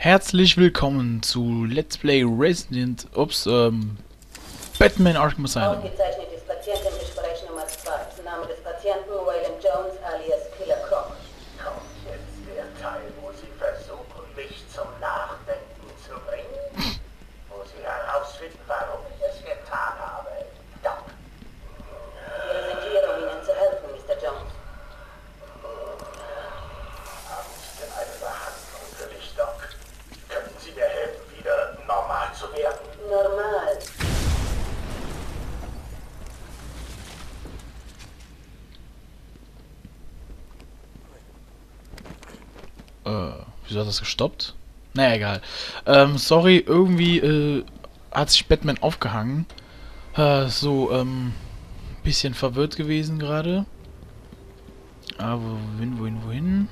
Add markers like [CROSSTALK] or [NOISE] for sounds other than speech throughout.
Herzlich willkommen zu Let's Play Resident Ops ähm, Batman Arkham Asylum. Ausgezeichnetes Patientengespräch Nummer 2. Name des Patienten Waylon Jones alias Killer Croc. Kommt jetzt der Teil, wo Sie versuchen, mich zum Nachdenken zu bringen? Wo Sie herausfinden, warum ich es getan habe. Doc, Wir sind hier, um Ihnen zu helfen, Mr. Jones. haben Sie denn eine Behandlung für mich, Doc? Können Sie mir helfen, wieder normal zu werden? Normal. Äh, wieso hat das gestoppt? Naja, egal. Ähm, sorry, irgendwie äh, hat sich Batman aufgehangen. Äh, so, ähm, bisschen verwirrt gewesen gerade. Aber wohin, wohin, wohin?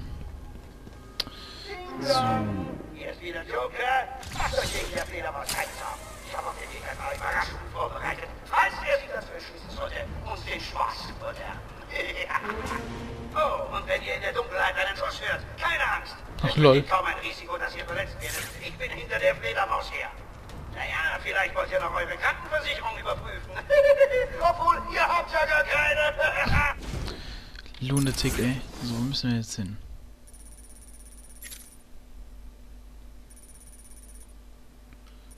So. Lol. kaum ein Risiko, dass ihr verletzt werdet. Ich bin hinter der Fledermaus her. Naja, vielleicht wollt ihr noch eure Krankenversicherung überprüfen. Obwohl, ihr habt ja gar keine. Lunatic, ey. So, wo müssen wir jetzt hin?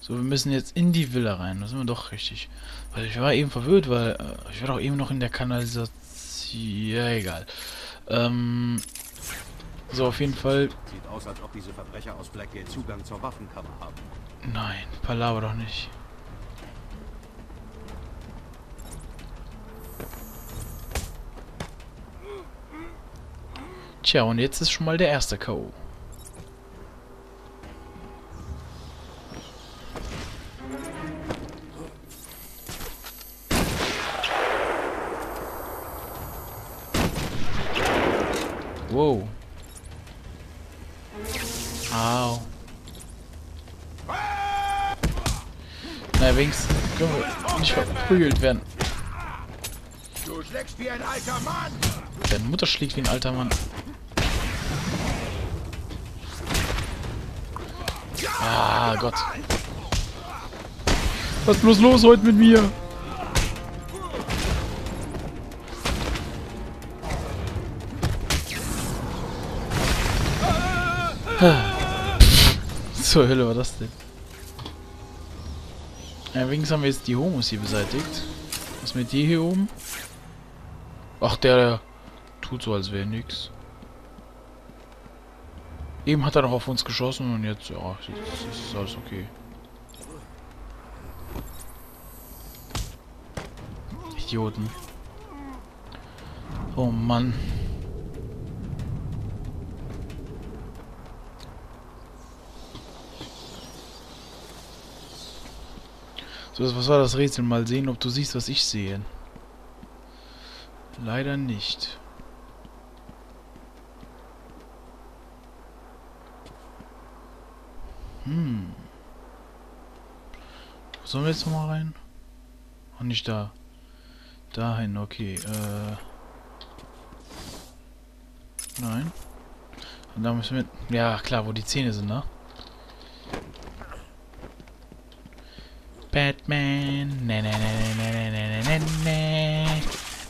So, wir müssen jetzt in die Villa rein. Das sind wir doch richtig. Weil ich war eben verwirrt, weil äh, ich war doch eben noch in der Kanalisation. Ja, egal. Ähm, so, auf jeden Fall. Sieht aus, als ob diese Verbrecher aus Blackgate Zugang zur Waffenkammer haben. Nein, Palaver doch nicht. Tja, und jetzt ist schon mal der erste K.O. Na, wenigstens können wir nicht verprügelt werden. Du schlägst wie ein alter Mann. Deine Mutter schlägt wie ein alter Mann. Ah, Gott. Was ist bloß los heute mit mir? Zur Hölle war das denn? Ja, wenigstens haben wir jetzt die Homos hier beseitigt. Was mit dir hier oben? Ach, der, tut so, als wäre nix. Eben hat er noch auf uns geschossen und jetzt, ja, jetzt ist alles okay. Idioten. Oh Mann. So, was war das Rätsel? Mal sehen, ob du siehst, was ich sehe. Leider nicht. Hm. Sollen wir jetzt nochmal rein? Ach, nicht da. Dahin, okay. Äh. Nein. Und da müssen wir... Ja, klar, wo die Zähne sind, ne? Batman. Ne, ne, ne, ne, ne, ne, ne, ne,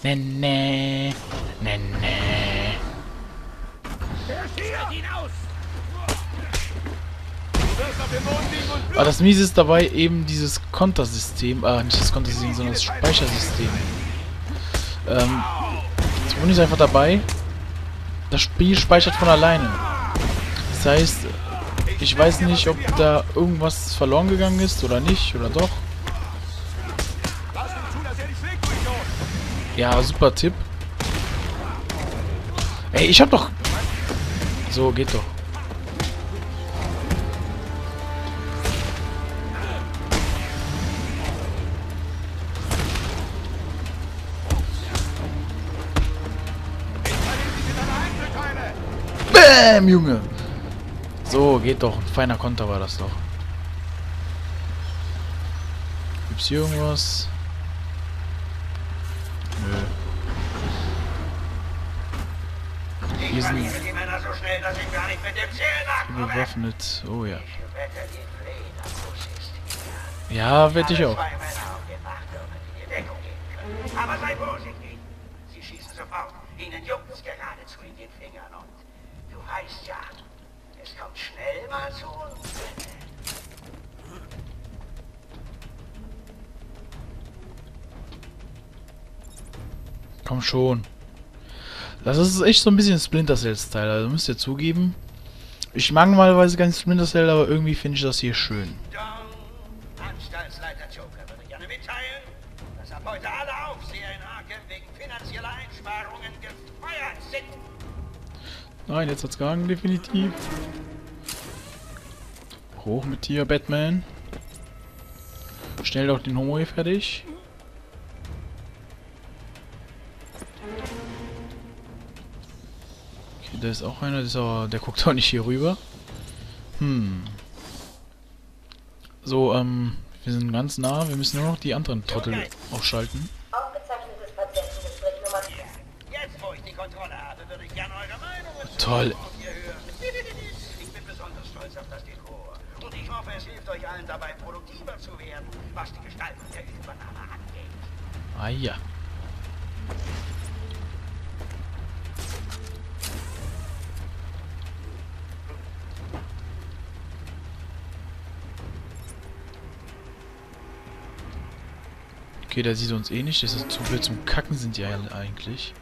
ne, ne, ne, ne. Aber das Miese ist dabei eben dieses Kontersystem, äh, nicht das Kontersystem, sondern das Speichersystem. Ähm, das Wunde ist einfach dabei. Das Spiel speichert von alleine. Das heißt, ich weiß nicht, ob da irgendwas verloren gegangen ist oder nicht, oder doch. Ja, super Tipp. Ey, ich hab doch... So, geht doch. Bäm, Junge. So, geht doch. Ein feiner Konter war das doch. Gibt's hier irgendwas? Nö. Hier sind so bewaffnet. Oh ja. Ja, wette ich auch. Aber sei vorsichtig. Sie schießen sofort. Ihnen juckt es geradezu in den Fingern. Und du weißt ja, es kommt schnell mal zu Unfällen. Komm schon. Das ist echt so ein bisschen Splinter Cell-Style, also müsst ihr zugeben. Ich mag normalerweise kein Splinter Cell, aber irgendwie finde ich das hier schön. Don, Anstaltsleiter Joker würde gerne mitteilen, dass ab heute alle Aufseher in Arkham wegen finanzieller Einsparungen gefeuert sind. Nein, jetzt hat's gehangen, definitiv. Hoch mit dir, Batman. Schnell doch den Homo hier fertig. Okay, da ist auch einer, der, ist aber, der guckt auch nicht hier rüber. Hm. So, ähm, wir sind ganz nah. Wir müssen nur noch die anderen Trottel ausschalten. Aufgezeichnetes zu werden, was die Gestaltung der Übernahme angeht. Ah ja. Okay, der sieht uns eh nicht. Das ist zu blöd zum Kacken sind die eigentlich.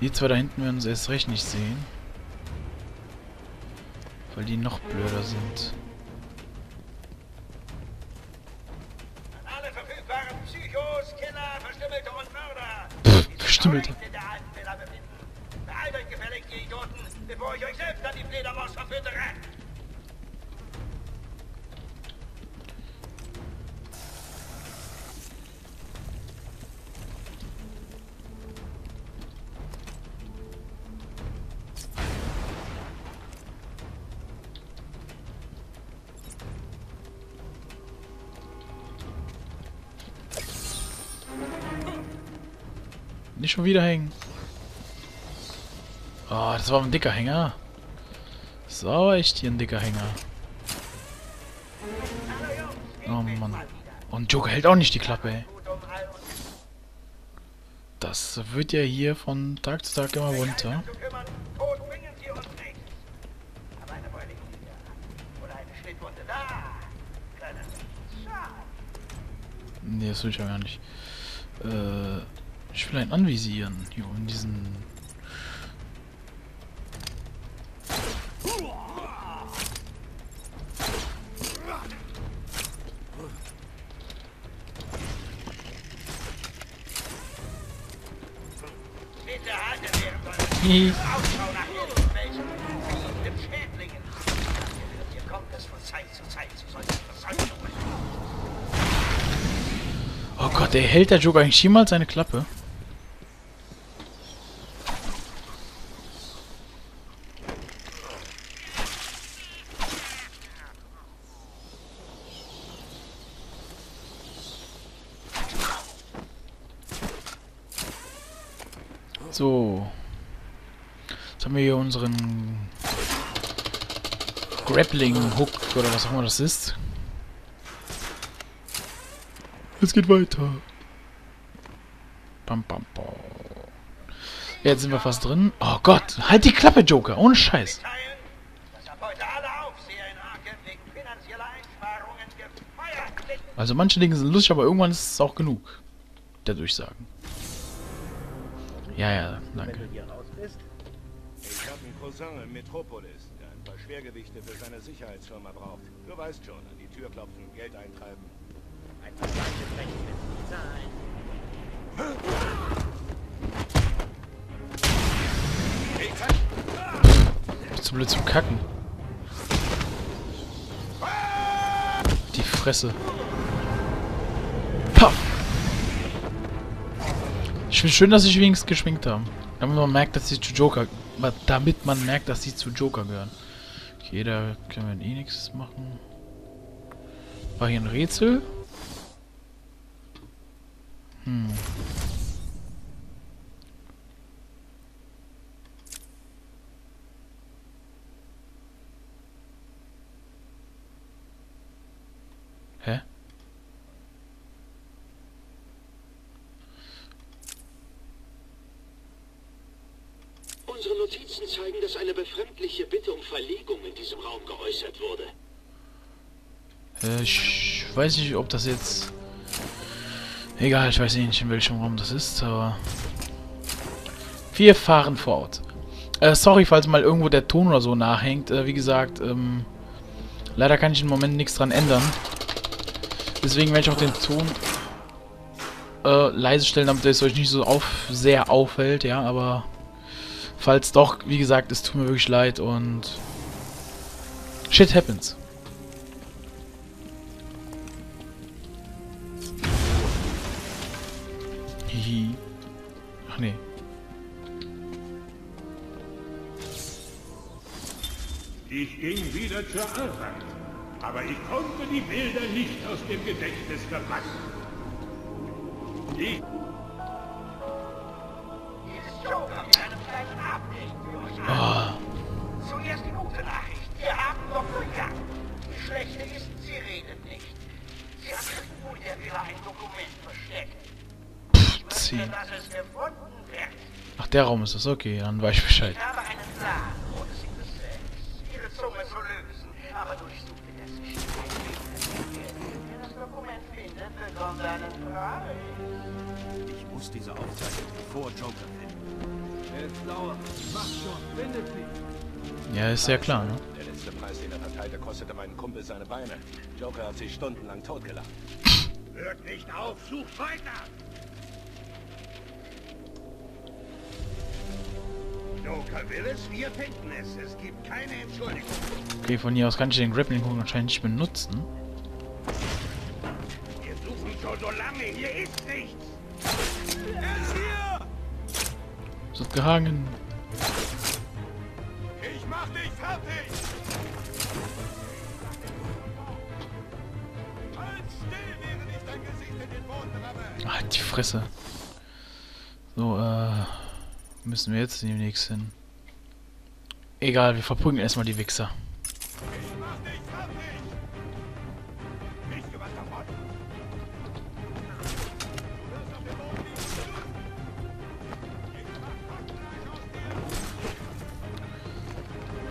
Die zwei da hinten werden uns erst recht nicht sehen. Weil die noch blöder sind. Alle verfügbaren Psychos, Killer, Verstümmelte und Mörder. Pff, Verstümmelte. Beeilt euch gefällig, ihr Idioten, bevor ich euch selbst an die Fledermaus verfüttere. Schon wieder hängen. Oh, das war ein dicker Hänger. Das war echt hier ein dicker Hänger. Oh Mann. Und Joker hält auch nicht die Klappe, ey. Das wird ja hier von Tag zu Tag immer runter. Nee, das will ich ja gar nicht. Äh, ich will einen anvisieren. Hier in diesen... Bitte. Oh Gott, der hält der Joker eigentlich jemals seine Klappe? So. Jetzt haben wir hier unseren Grappling Hook oder was auch immer das ist. Es geht weiter. Bam, bam, bam. Jetzt sind wir fast drin. Oh Gott, halt die Klappe, Joker. Ohne Scheiß. Also manche Dinge sind lustig, aber irgendwann ist es auch genug. Der Durchsagen. Ja, ja, danke. hier raus bist? Ich habe einen Cousin im Metropolis, der ein paar Schwergewichte für seine Sicherheitsfirma braucht. Du weißt schon, an die Tür klopfen, Geld eintreiben. Ein Recht mit Zahlen. Bist du blöd zum Kacken? Die Fresse. Pah! Finde schön, dass sie wenigstens geschminkt haben. Damit man merkt, dass sie zu Joker... Damit man merkt, dass sie zu Joker gehören. Okay, da können wir eh nichts machen. War hier ein Rätsel? Hm. Notizen zeigen, dass eine befremdliche Bitte um Verlegung Raum geäußert wurde. Äh, ich weiß nicht, ob das jetzt... Egal, ich weiß eh nicht, in welchem Raum das ist, aber... Wir fahren fort. Äh, sorry, falls mal irgendwo der Ton oder so nachhängt. Äh, wie gesagt, ähm... Leider kann ich im Moment nichts dran ändern. Deswegen werde ich auch den Ton äh, leise stellen, damit es euch nicht so auf, sehr auffällt, ja, aber falls doch, wie gesagt, es tut mir wirklich leid und shit happens. Hihi. Ach nee. Ich ging wieder zur Arbeit, aber ich konnte die Bilder nicht aus dem Gedächtnis verbannen. Ich der Raum ist das. Okay, dann weiß ich Bescheid. Ich habe einen Plan, ohne sie bis selbst. Ihre Zunge zu lösen, aber durchsuchte das System. Wer das Dokument findet, bekommt einen Preis. Ich muss diese Aufzeichnung vor Joker finden. Ja, ist ja klar, ne? Der letzte Preis, den er verteilte, kostete meinen Kumpel seine Beine. Joker hat sich stundenlang totgelacht. hört nicht auf, sucht weiter! Joker will es, wir finden es. Es gibt keine Entschuldigung. Okay, von hier aus kann ich den Grappling Hook anscheinend nicht benutzen. Wir suchen schon so lange, hier ist nichts. Es wird gehangen. Ich mach dich fertig! Halt still, während ich dein Gesicht in den Boden ramme! Halt die Fresse. So, äh... Müssen wir jetzt demnächst hin. Egal, wir verprügeln erstmal die Wichser.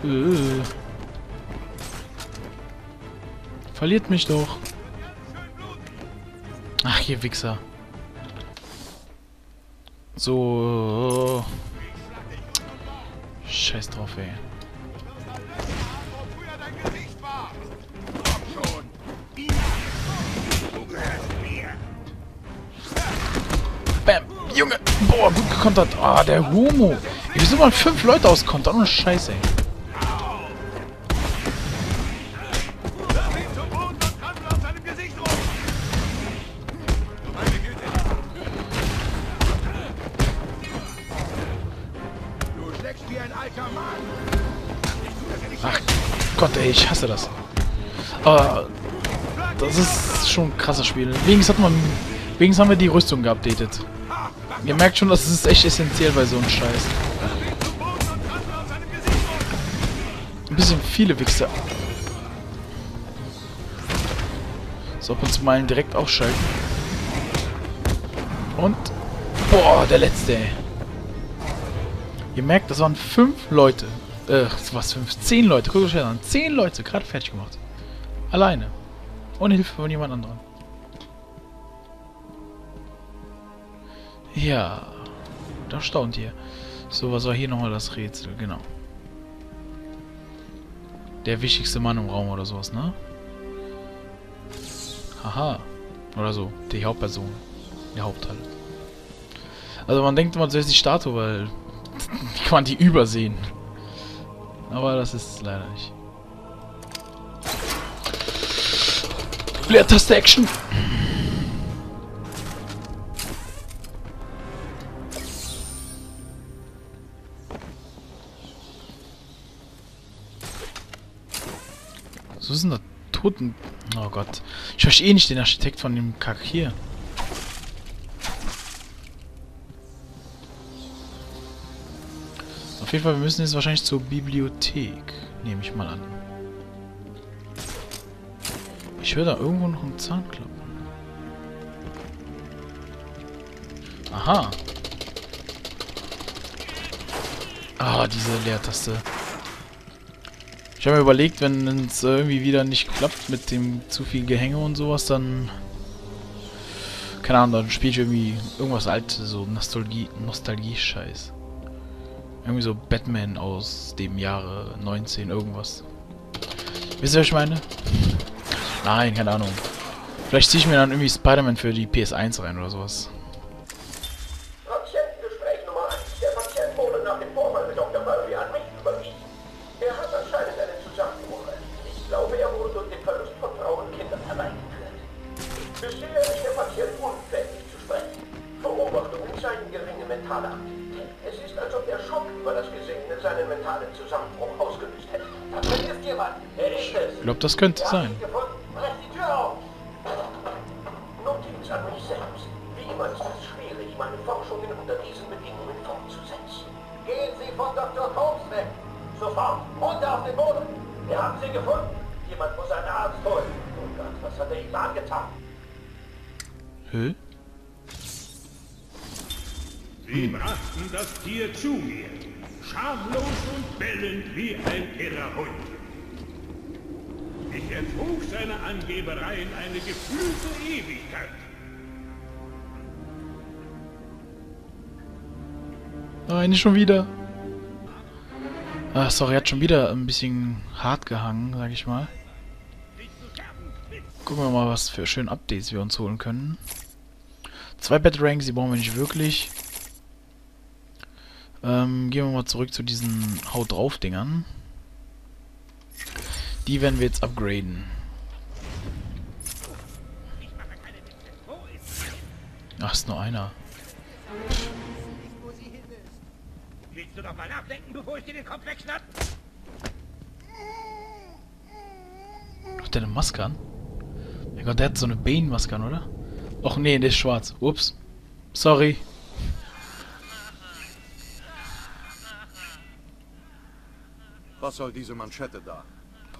Äh. Verliert mich doch. Ach, ihr Wichser. So. Scheiß drauf, ey. Bam. Junge. Boah, gut gekontert. Ah, der Homo. Ey, Wieso mal fünf Leute auskontern? Ohne Scheiße, ey. Ey, ich hasse das. Aber das ist schon ein krasses Spiel. Wenigstens hat man. Wenigstens haben wir die Rüstung geupdatet. Ihr merkt schon, das ist echt essentiell bei so einem Scheiß. Ein bisschen viele Wichser. So, ab und zu mal direkt ausschalten. Und. Boah, der letzte, ey. Ihr merkt, das waren fünf Leute. Äh, was fünf? Zehn Leute. Guckt euch das an. Zehn Leute gerade fertig gemacht. Alleine. Ohne Hilfe von jemand anderem. Ja. Da staunt ihr. So, was war hier nochmal das Rätsel? Genau. Der wichtigste Mann im Raum oder sowas, ne? Haha. Oder so. Die Hauptperson. Die Hauptteil. Also man denkt immer, wäre die Statue, weil wie [LAUGHS] kann man die übersehen. Aber das ist leider nicht. Leertaste Action! So sind da Toten. Oh Gott. Ich verstehe eh nicht den Architekt von dem Kack hier. Auf jeden Fall, wir müssen jetzt wahrscheinlich zur Bibliothek. Nehme ich mal an. Ich höre da irgendwo noch einen Zahnklappen. Aha. Ah, diese Leertaste. Ich habe mir überlegt, wenn es irgendwie wieder nicht klappt mit dem zu viel Gehänge und sowas, dann... Keine Ahnung, dann spiele ich irgendwie irgendwas altes, so Nostalgie, Nostalgie-Scheiß. Irgendwie so Batman aus dem Jahre 19 irgendwas. Wisst ihr, was ich meine? Nein, keine Ahnung. Vielleicht ziehe ich mir dann irgendwie Spider-Man für die PS1 rein oder sowas. Hat er ihm angetan? Hä? Sie brachten das Tier zu mir. Schamlos und bellend wie ein irrer Hund. Ich ertrug seine Angebereien eine gefühlte Ewigkeit. Nein, nicht schon wieder. Ah, sorry, hat schon wieder ein bisschen hart gehangen, sag ich mal. Gucken wir mal, was für schöne Updates wir uns holen können. Zwei Bad Ranks, die brauchen wir nicht wirklich. Ähm, gehen wir mal zurück zu diesen Haut drauf Dingern. Die werden wir jetzt upgraden. Ach, ist nur einer. Willst du doch mal nachdenken, bevor ich dir den Kopf wegschnapp? Hat der eine Maske an? Mein Gott, der hat so eine Bane-Maske an, oder? Och nee, der ist schwarz. Ups. Sorry. Was soll diese Manschette da?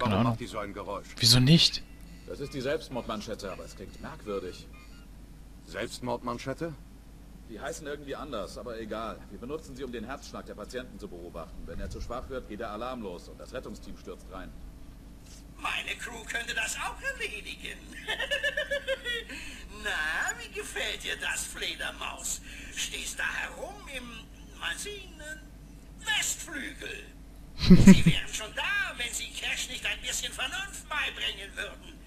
Keine Warum Ahnung. macht die so ein Geräusch? Wieso nicht? Das ist die Selbstmordmanschette, aber es klingt merkwürdig. Selbstmordmanschette? Die heißen irgendwie anders, aber egal. Wir benutzen sie, um den Herzschlag der Patienten zu beobachten. Wenn er zu schwach wird, geht der Alarm los und das Rettungsteam stürzt rein. Meine Crew könnte das auch erledigen. [LAUGHS] Na, wie gefällt dir das, Fledermaus? Stehst da herum im, mal sehen, Westflügel. Sie wären schon da, wenn Sie Cash nicht ein bisschen Vernunft beibringen würden.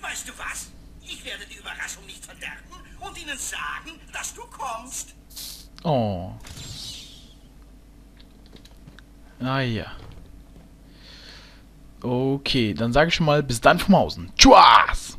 Weißt du was? Ich werde die Überraschung nicht verderben und Ihnen sagen, dass du kommst. Oh. Ah ja. Okay, dann sage ich schon mal bis dann vom Hausen. Tschüss!